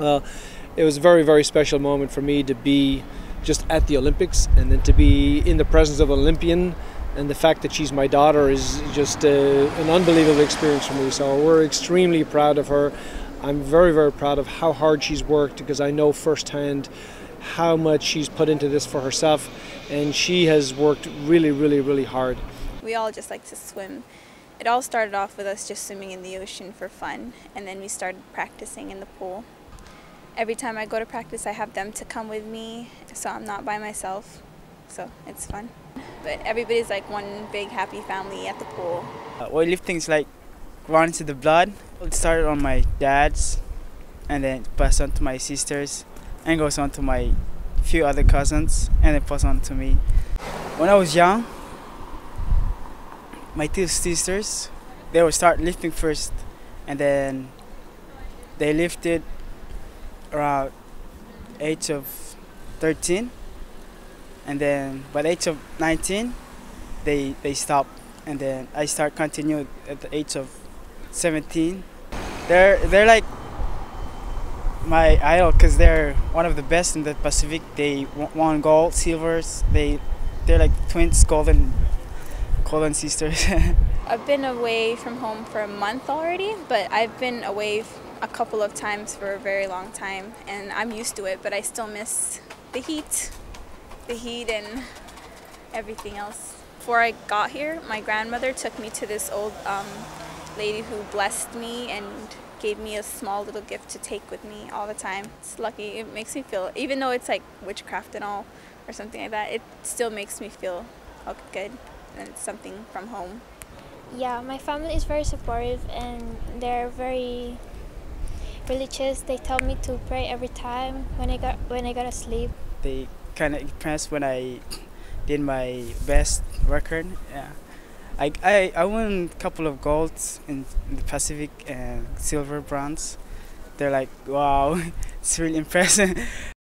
Uh, it was a very, very special moment for me to be just at the Olympics and then to be in the presence of an Olympian. And the fact that she's my daughter is just uh, an unbelievable experience for me. So we're extremely proud of her. I'm very, very proud of how hard she's worked because I know firsthand how much she's put into this for herself. And she has worked really, really, really hard. We all just like to swim. It all started off with us just swimming in the ocean for fun, and then we started practicing in the pool. Every time I go to practice, I have them to come with me, so I'm not by myself. So it's fun. But everybody's like one big happy family at the pool. Uh, is like runs to the blood. It started on my dad's, and then passed on to my sisters, and goes on to my few other cousins, and then passed on to me. When I was young, my two sisters, they would start lifting first, and then they lifted around age of 13, and then by the age of 19, they they stopped, and then I start continued at the age of 17. They're they're like my idol because they're one of the best in the Pacific. They won gold, silvers. They they're like twins, golden golden sisters. I've been away from home for a month already, but I've been away a couple of times for a very long time, and I'm used to it. But I still miss the heat, the heat, and everything else. Before I got here, my grandmother took me to this old um, lady who blessed me and gave me a small little gift to take with me all the time. It's lucky. It makes me feel, even though it's like witchcraft and all, or something like that, it still makes me feel good and it's something from home. Yeah, my family is very supportive and they're very religious. They tell me to pray every time when I got when I got to sleep. They kind of impressed when I did my best record. Yeah. I, I, I won a couple of golds in, in the Pacific and silver bronze. They're like, wow, it's really impressive.